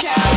shout.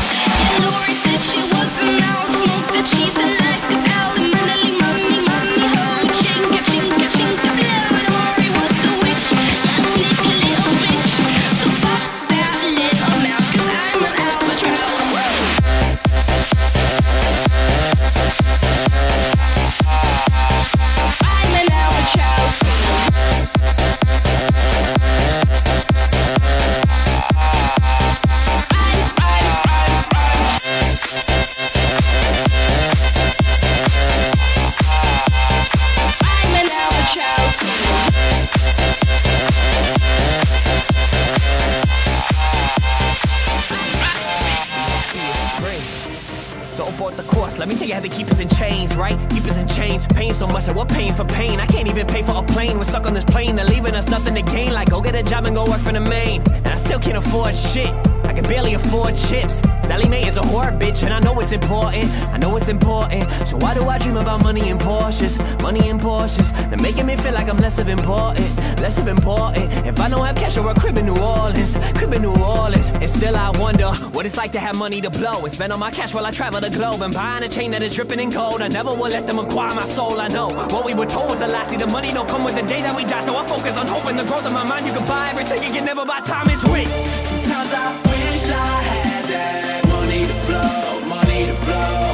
way. So abort the course, let me tell you how they keep us in chains, right? Keep us in chains, pain so much that we're paying for pain. I can't even pay for a plane, we're stuck on this plane, they're leaving us nothing to gain. Like, go get a job and go work for the main. And I still can't afford shit. I can barely afford chips. Sallie Mae is a whore, bitch, and I know it's important. I know it's important. So why do I dream about money and Porsches? Money and Porsches. They're making me feel like I'm less of important. Less of important. If I don't have cash or a crib in New Orleans. Crib in New Orleans. And still I wonder what it's like to have money to blow. And spend all my cash while I travel the globe. And buying a chain that is dripping in gold. I never will let them acquire my soul. I know what we were told was a lie. See, the money don't come with the day that we die. So I focus on hoping the growth of my mind. You can buy everything you can never buy time. It's weak. Sometimes I wish I had that money to blow, money to blow.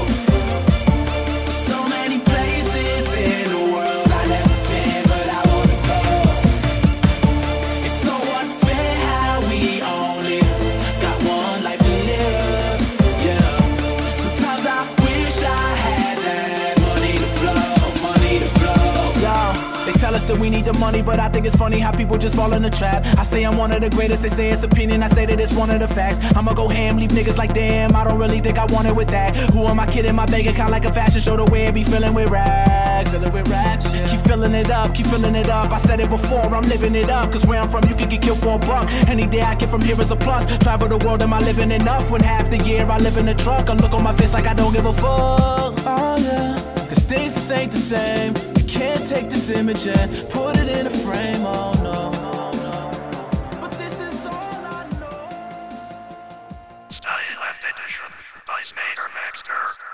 That we need the money, but I think it's funny how people just fall in the trap. I say I'm one of the greatest, they say it's opinion, I say that it's one of the facts. I'ma go ham, leave niggas like damn, I don't really think I want it with that. Who am I kidding? My bank account like a fashion show to wear, be filling with rags. With rags, yeah. Keep filling it up, keep filling it up. I said it before, I'm living it up. Cause where I'm from, you can get killed for a buck. Any day I get from here is a plus. Travel the world, am I living enough? When half the year I live in a truck, I look on my face like I don't give a fuck. Oh yeah, cause things ain't the same. Can't take this image and put it in a frame, oh no. Left Edition by Maxter.